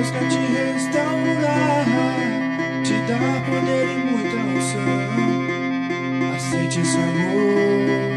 Deus quer te restaurar, te dar poder e muita unção. Aceite esse amor.